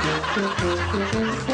别回头。